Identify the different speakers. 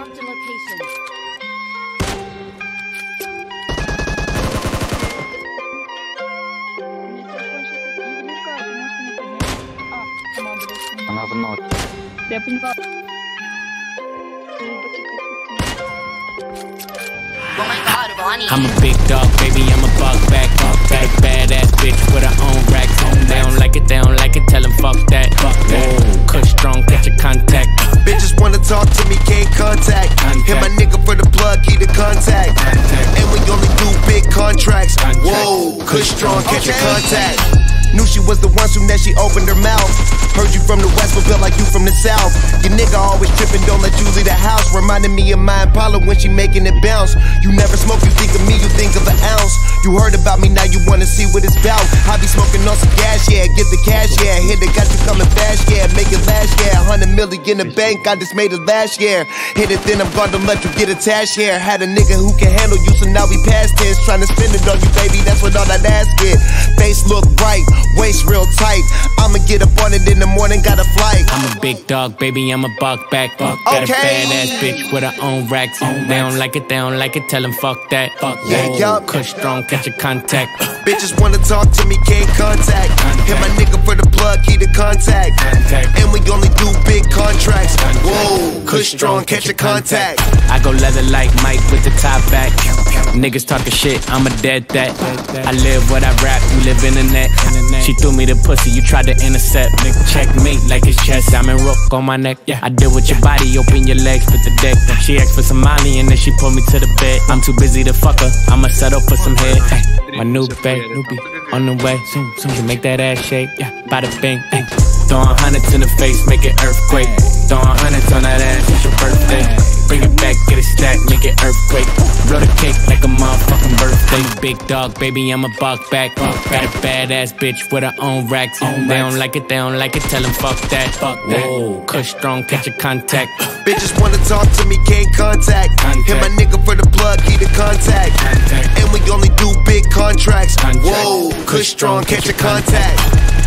Speaker 1: Marked a location.
Speaker 2: Она в
Speaker 3: I'm a big dog, baby, I'm a buck back, buck back Badass bitch with her own rack Home down like it, they don't like it, tell them fuck that Fuck that. Kush strong, catch a contact
Speaker 4: Kush strong, catch a contact. Knew she was the one soon as she opened her mouth. Heard you from the west, but felt like you from the south. Your nigga always tripping, don't let you leave the house. Reminding me of my Impala when she making it bounce. You never smoke, you think of me, you think of an ounce. You heard about me, now you wanna see what it's about. I be smoking on some gas, yeah, get the cash, yeah. Hit it, got you coming fast, yeah. Make it last, yeah. 100 million in the bank, I just made it last year. Hit it, then I'm gonna let you get attached, yeah. Had a nigga who can handle you, so now we past tense. Trying to spend it on you, baby, that's what all that ass get. Face look right, waist real tight. I'ma get up on it in the morning, got a flight.
Speaker 3: I'm a big dog, baby, I'm a buck back. Got a
Speaker 4: Okay.
Speaker 3: badass bitch with her own racks. They don't like it, they don't like it, tell them fuck that. Fuck
Speaker 4: Yeah,
Speaker 3: that.
Speaker 4: yup.
Speaker 3: Kush strong, catch a contact.
Speaker 4: Bitches wanna talk to me, can't contact. Hit my nigga for the plug, he the contact. And we only do big contracts. Whoa, Kush strong, catch a contact.
Speaker 3: I go leather like Mike with the top back. Niggas talking shit, I'm a dead that. I live what I rap, you live in the net. She threw me the pussy, you tried to intercept. Checkmate like it's chess, I'm in rook on my neck. I deal with your body, open your legs, put the deck. She asked for some money and then she pulled me to the bed. I'm too busy to fuck her, I'ma settle for some head. My new babe, newbie, on the way. Soon, soon to make that ass shake. Yeah, bada bing. Ay. Throwing hundreds in the face, make it earthquake. Throwing hundreds on that ass, it's your birthday. Bring it back, get it stacked, make it earthquake. Blow the cake like a motherfucking birthday. Big dog, baby, I'm a buck back. Got a badass bitch with her own racks. They don't like it, they don't like it, tell them fuck that. Fuck that. Kush strong, catch a contact.
Speaker 4: Bitches wanna talk to me, can't contact. Hit my nigga for the plug, he the contact. Contracts. Whoa, Kush strong, catch a contact.